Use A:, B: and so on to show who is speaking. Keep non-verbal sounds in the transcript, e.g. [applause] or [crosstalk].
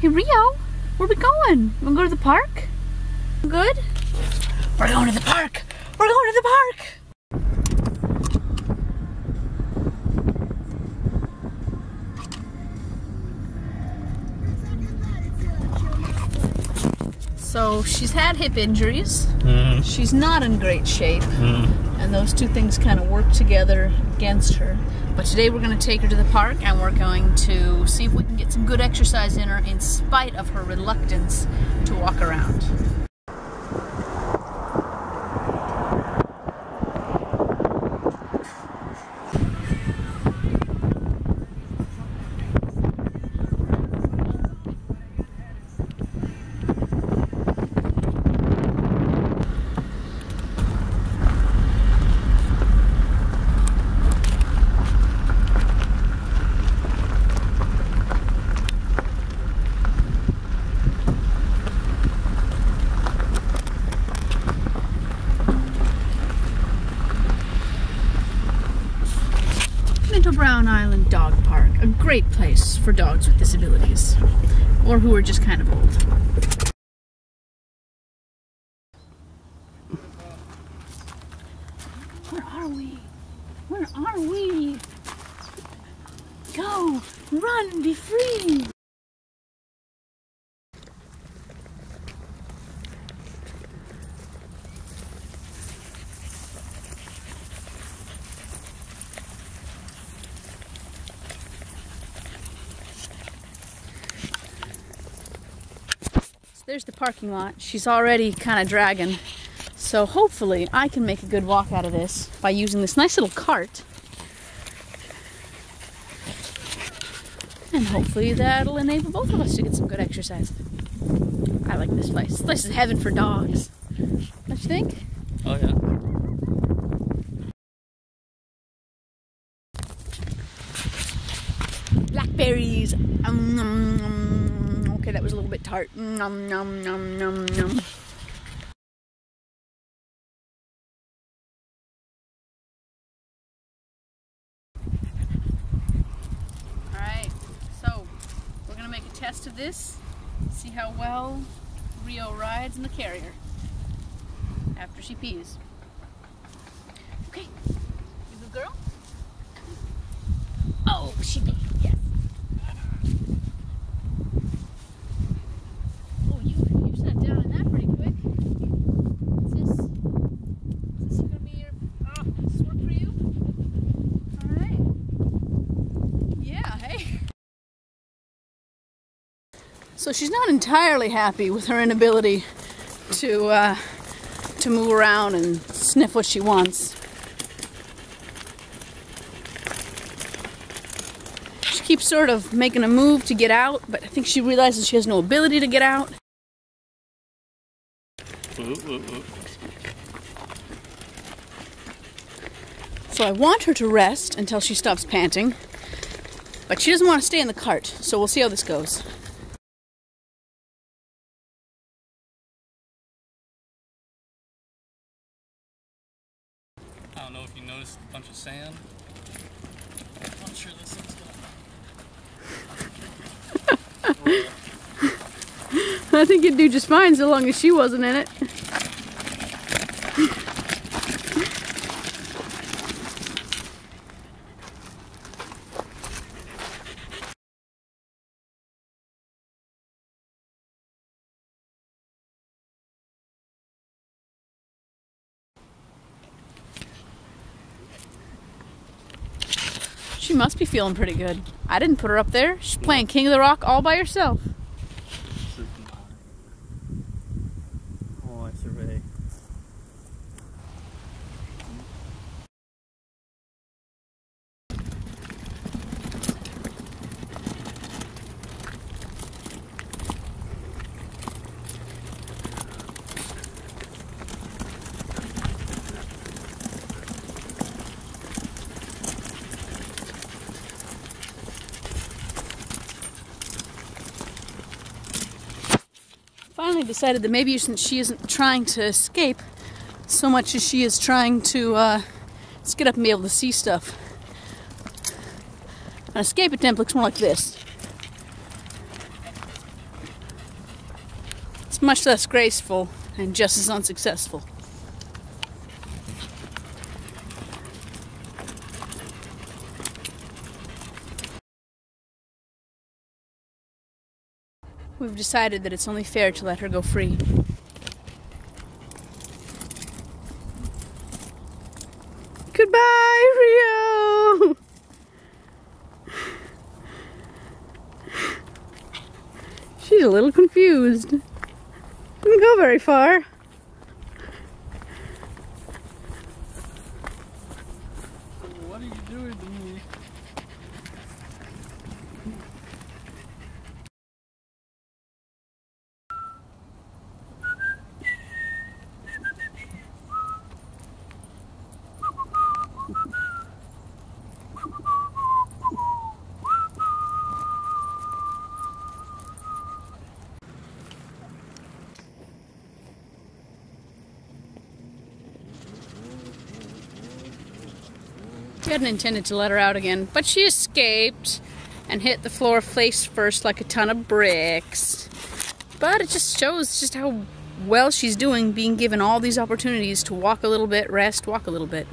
A: Hey Rio, where we going? Wanna go to the park? Good? We're going to the park! We're going to the park! So she's had hip injuries.
B: Mm,
A: She's not in great shape.
B: mm.
A: And those two things kind of work together against her. But today we're going to take her to the park and we're going to see if we can get some good exercise in her in spite of her reluctance to walk around. Great place for dogs with disabilities or who are just kind of old. Where are we? Where are we? Go! Run! Be free! There's the parking lot. She's already kind of dragging. So hopefully I can make a good walk out of this by using this nice little cart. And hopefully that'll enable both of us to get some good exercise. I like this place. This place is heaven for dogs. Don't you think?
B: Oh yeah.
A: Blackberries. Um, nom, nom. Okay, that was a little bit tart. Nom, nom, nom, nom, nom. Alright, so we're gonna make a test of this, see how well Rio rides in the carrier after she pees. Okay, you good girl? Oh, she peed, yes. Oh, you you sat down in that pretty quick. Is this is this gonna be your ah this work for you? Alright. Yeah, hey. So she's not entirely happy with her inability to uh, to move around and sniff what she wants. She keeps sort of making a move to get out, but I think she realizes she has no ability to get out. So I want her to rest until she stops panting, but she doesn't want to stay in the cart, so we'll see how this goes.
B: A bunch of sand. I'm sure this thing's gonna. [laughs]
A: I think it'd do just fine so long as she wasn't in it. She must be feeling pretty good. I didn't put her up there. She's playing King of the Rock all by herself.
B: Oh, I.
A: finally decided that maybe since she isn't trying to escape so much as she is trying to uh, just get up and be able to see stuff. An escape attempt looks more like this. It's much less graceful and just as unsuccessful. We've decided that it's only fair to let her go free. Goodbye, Rio! She's a little confused. Didn't go very far. We hadn't intended to let her out again, but she escaped and hit the floor face first like a ton of bricks. But it just shows just how well she's doing being given all these opportunities to walk a little bit, rest, walk a little bit.